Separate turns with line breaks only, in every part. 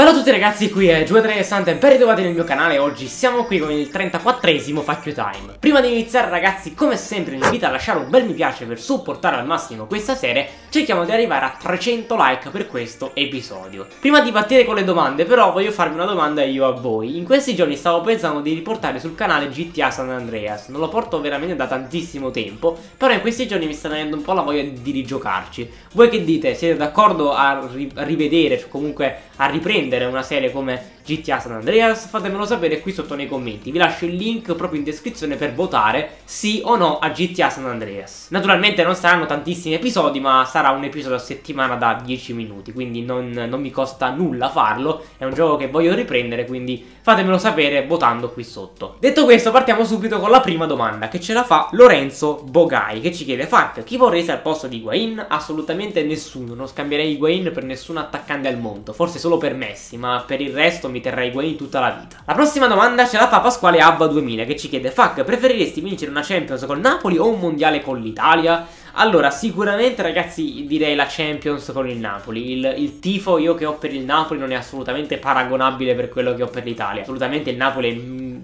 Bella a tutti ragazzi, qui è Giù360 ben ritrovati nel mio canale. Oggi siamo qui con il 34esimo Facchio Time. Prima di iniziare ragazzi, come sempre vi invito a lasciare un bel mi piace per supportare al massimo questa serie. Cerchiamo di arrivare a 300 like per questo episodio. Prima di partire con le domande però voglio farvi una domanda io a voi. In questi giorni stavo pensando di riportare sul canale GTA San Andreas. Non lo porto veramente da tantissimo tempo Però in questi giorni mi sta venendo un po' la voglia di rigiocarci. Voi che dite? Siete d'accordo a, ri rivedere, cioè comunque a riprendere prendere una serie come GTA San Andreas? Fatemelo sapere qui sotto nei commenti. Vi lascio il link proprio in descrizione per votare sì o no a GTA San Andreas. Naturalmente non saranno tantissimi episodi, ma sarà un episodio a settimana da 10 minuti, quindi non, non mi costa nulla farlo. È un gioco che voglio riprendere, quindi fatemelo sapere votando qui sotto. Detto questo, partiamo subito con la prima domanda, che ce la fa Lorenzo Bogai, che ci chiede Fuck, chi vorreste al posto di Higuain? Assolutamente nessuno, non scambierei Higuain per nessun attaccante al mondo, forse solo per Messi, ma per il resto mi terrei Higuain tutta la vita. La prossima domanda ce la fa Pasquale Abba 2000 che ci chiede Fuck, preferiresti vincere una Champions col Napoli o un mondiale con l'Italia? Allora, sicuramente ragazzi direi la Champions con il Napoli. Il, il, tifo io che ho per il Napoli non è assolutamente paragonabile per quello che ho per l'Italia. Assolutamente il Napoli è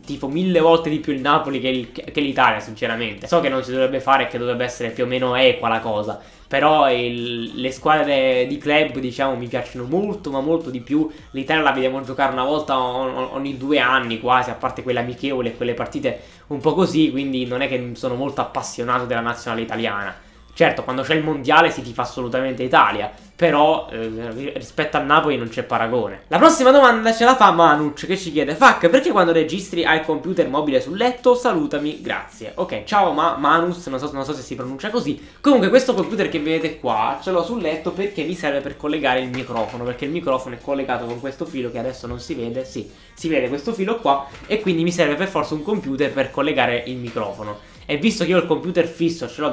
tifo mille volte di più il Napoli che, che l'Italia, sinceramente. So che non si dovrebbe fare e che dovrebbe essere più o meno equa la cosa. Però il, le squadre di club, diciamo, mi piacciono molto, ma molto di più. L'Italia la vediamo giocare una volta ogni due anni quasi, a parte quelle amichevoli e quelle partite un po' così, quindi non è che sono molto appassionato della nazionale italiana. Certo, quando c'è il mondiale si tifa assolutamente Italia, però eh, rispetto a Napoli non c'è paragone. La prossima domanda ce la fa Manuc che ci chiede Fuck, perché quando registri hai il computer mobile sul letto? Salutami, grazie. Ok, ciao ma Manus, non so, non so se si pronuncia così. Comunque questo computer che vedete qua ce l'ho sul letto perché mi serve per collegare il microfono, perché il microfono è collegato con questo filo che adesso non si vede, sì, si vede questo filo qua e quindi mi serve per forza un computer per collegare il microfono. E visto che io il computer fisso ce l'ho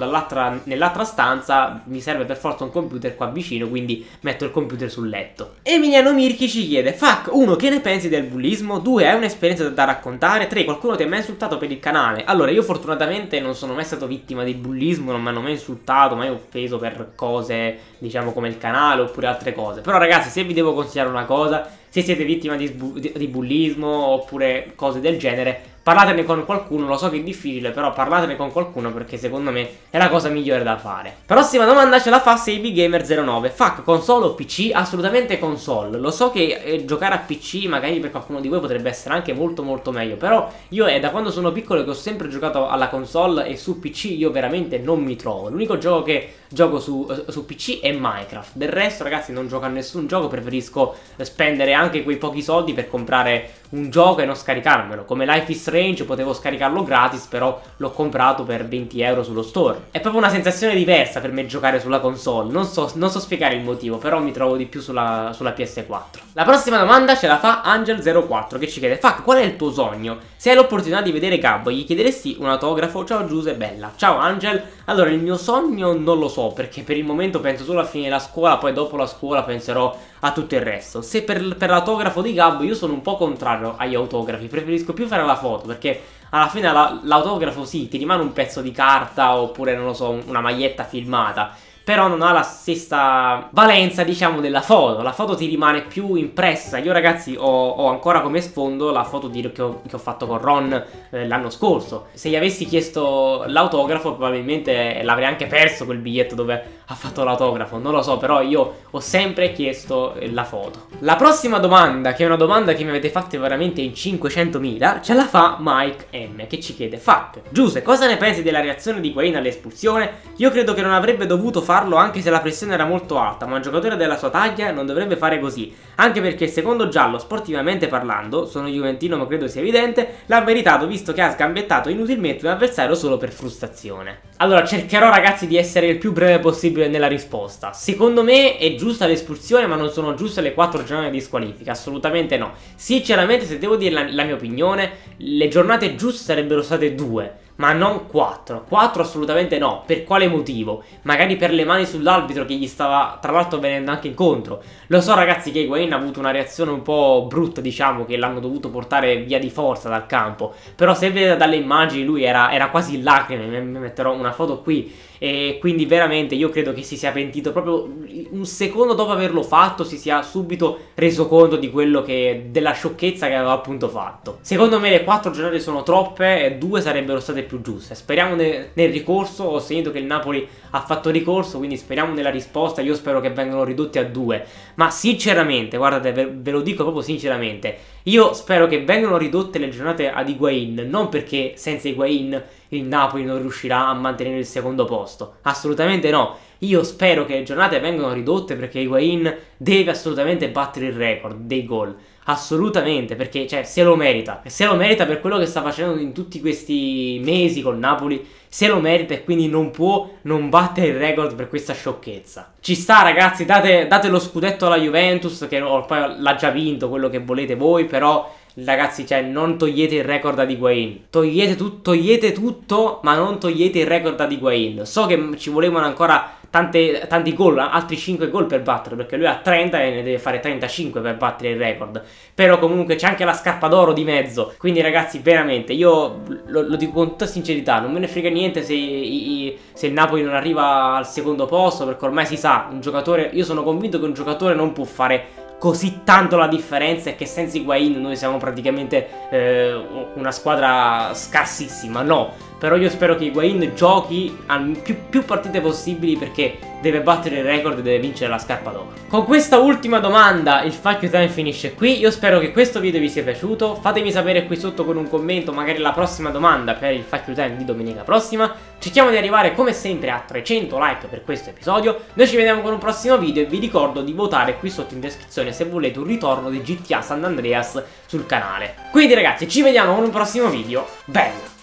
nell'altra stanza, mi serve per forza un computer qua vicino, quindi metto il computer sul letto. Emiliano Mirchi ci chiede, Fuck, 1. Che ne pensi del bullismo? 2. Hai un'esperienza da raccontare? 3. Qualcuno ti ha mai insultato per il canale? Allora, io fortunatamente non sono mai stato vittima di bullismo, non mi hanno mai insultato, mai offeso per cose, diciamo, come il canale oppure altre cose. Però ragazzi, se vi devo consigliare una cosa, se siete vittima di, di bullismo oppure cose del genere, parlatene con qualcuno, lo so che è difficile, però parlatene con qualcuno perché secondo me è la cosa migliore da fare. Prossima domanda ce la fa SavyGamer09. Fuck, console o PC? Assolutamente console. Lo so che eh, giocare a PC magari per qualcuno di voi potrebbe essere anche molto molto meglio, però io è da quando sono piccolo che ho sempre giocato alla console e su PC io veramente non mi trovo. L'unico gioco che gioco su, eh, su PC è Minecraft. Del resto ragazzi non gioco a nessun gioco, preferisco spendere anche quei pochi soldi per comprare un gioco e non scaricarmelo. Come Life is Strange potevo scaricarlo gratis, però l'ho comprato per 20 euro sullo store. È proprio una sensazione diversa per me giocare sulla console. Non so, non so spiegare il motivo, però mi trovo di più sulla, sulla PS4. La prossima domanda ce la fa Angel04 che ci chiede: Fuck, qual è il tuo sogno? Se hai l'opportunità di vedere Gabbo, gli chiederesti un autografo? Ciao Giuse, bella. Ciao Angel. Allora, il mio sogno non lo so, perché per il momento penso solo a finire la scuola, poi dopo la scuola penserò a tutto il resto. Se per, per l'autografo di Gabbo io sono un po' contrario agli autografi, preferisco più fare la foto perché alla fine la, l'autografo sì, ti rimane un pezzo di carta oppure non lo so, una maglietta filmata però non ha la stessa valenza, diciamo, della foto. La foto ti rimane più impressa. Io, ragazzi, ho, ho ancora come sfondo la foto di, che, ho, che, ho, fatto con Ron eh, l'anno scorso. Se gli avessi chiesto l'autografo, probabilmente l'avrei anche perso quel biglietto dove ha fatto l'autografo. Non lo so, però io ho sempre chiesto eh, la foto. La prossima domanda, che è una domanda che mi avete fatto veramente in 500.000, ce la fa Mike M, che ci chiede: Fuck, Giuse, cosa ne pensi della reazione di Quain all'espulsione? Io credo che non avrebbe dovuto fare farlo anche se la pressione era molto alta, ma un giocatore della sua taglia non dovrebbe fare così. Anche perché il secondo giallo, sportivamente parlando, sono Juventino ma credo sia evidente, l'ha meritato visto che ha sgambettato inutilmente un avversario solo per frustrazione. Allora cercherò ragazzi di essere il più breve possibile nella risposta. Secondo me è giusta l'espulsione ma non sono giuste le 4 giornate di squalifica, assolutamente no. Sinceramente se devo dire la, la mia opinione, le giornate giuste sarebbero state due ma non 4. 4 assolutamente no. Per quale motivo? Magari per le mani sull'arbitro che gli stava tra l'altro venendo anche incontro. Lo so ragazzi che Higuain ha avuto una reazione un po' brutta, diciamo, che l'hanno dovuto portare via di forza dal campo. Però se vedete dalle immagini lui era, era quasi in lacrime, mi metterò una foto qui e quindi veramente io credo che si sia pentito proprio un secondo dopo averlo fatto, si sia subito reso conto di quello che, della sciocchezza che aveva appunto fatto. Secondo me le quattro giornate sono troppe due sarebbero state più giuste. Speriamo ne, nel ricorso, ho sentito che il Napoli ha fatto ricorso, quindi speriamo nella risposta, io spero che vengano ridotti a due, ma sinceramente, guardate, ve, ve lo dico proprio sinceramente, io spero che vengano ridotte le giornate ad Higuain, non perché senza Higuain il Napoli non riuscirà a mantenere il secondo posto, assolutamente no. Io spero che le giornate vengano ridotte perché Higuain deve assolutamente battere il record dei gol. Assolutamente, perché cioè, se lo merita. Se lo merita per quello che sta facendo in tutti questi mesi col Napoli. Se lo merita e quindi non può non battere il record per questa sciocchezza. Ci sta, ragazzi, date, date lo scudetto alla Juventus, che poi l'ha già vinto, quello che volete voi, però Ragazzi, cioè, non togliete il record ad Higuain. Togliete, tu- togliete tutto, ma non togliete il record ad Higuain. So che ci volevano ancora tante, tanti gol, altri 5 gol per battere, perché lui ha 30 e ne deve fare 35 per battere il record. Però comunque c'è anche la scarpa d'oro di mezzo. Quindi ragazzi, veramente, io lo, lo dico con tutta sincerità, non me ne frega niente se, i, se, il Napoli non arriva al secondo posto, perché ormai si sa, un giocatore, io sono convinto che un giocatore non può fare così tanto la differenza è che senza Higuain noi siamo praticamente eh, una squadra scarsissima, no. Però io spero che Higuain giochi più, più partite possibili perché deve battere il record e deve vincere la scarpa d'oro. Con questa ultima domanda il Fuck Time finisce qui. Io spero che questo video vi sia piaciuto. Fatemi sapere qui sotto con un commento magari la prossima domanda per il Fuck Time di domenica prossima. Cerchiamo di arrivare come sempre a 300 like per questo episodio. Noi ci vediamo con un prossimo video e vi ricordo di votare qui sotto in descrizione se volete un ritorno di GTA San Andreas sul canale. Quindi ragazzi ci vediamo con un prossimo video. Bello!